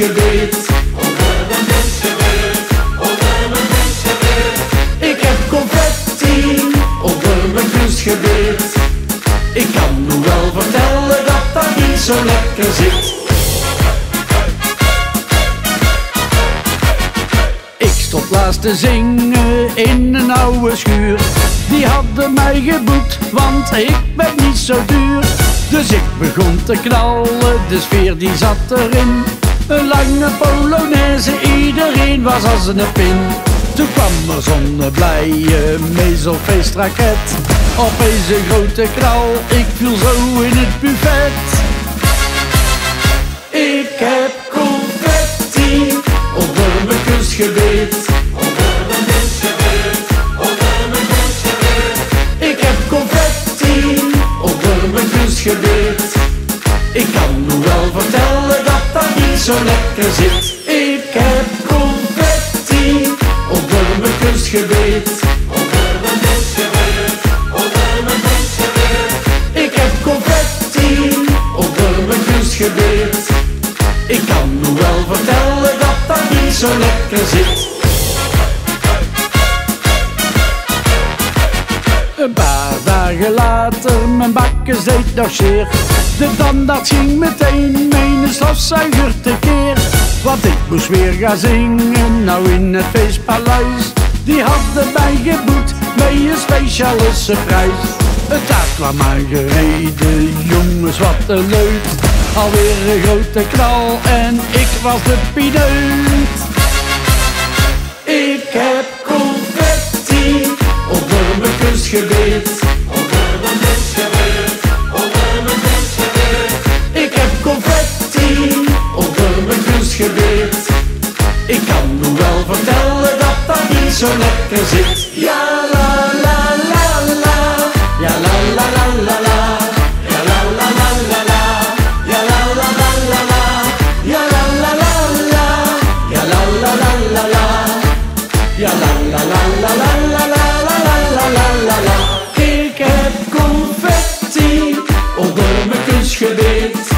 Over mijn wat een over mijn. Ik heb confetti over mijn vingers gebeet. Ik kan nu wel vertellen dat dat niet zo lekker zit. Ik stond laatst te zingen in een oude schuur. Die hadden mij geboet, want ik ben niet zo duur. Dus ik begon te knallen, de sfeer die zat erin. Een lange polonaise, iedereen was als een pin. Toen kwam er zo'n blije mezelfeestraket. Opeens een grote knal, ik viel zo in het buffet. Ik heb confetti onder mijn kunstgebied. Ik heb confetti onder mijn kunstgebied. Ik kan zo lekker zit. Ik heb confetti onder mijn kunstgebied. Ik heb confetti onder mijn kunstgebied. Ik kan nu wel vertellen dat dat niet zo lekker zit. Een paar dagen later, deed nog zeer. De tandarts ging meteen mijn stofzuiger tekeer. Want ik moest weer gaan zingen, nou in het feestpaleis. Die hadden mij geboekt bij een speciale surprise. Het taart kwam aangereden, jongens wat een leuk. Alweer een grote knal en ik was de pineut. Ik heb confetti onder mijn kunstgebied. zo lekker zit. Ja la la la la, ja la la la la la, ja la la la la la, ja la la la la la, ja la la la la, ja la la la la la, ja la la la la la la la la la la la. Ik heb confetti onder mijn kunstgebit.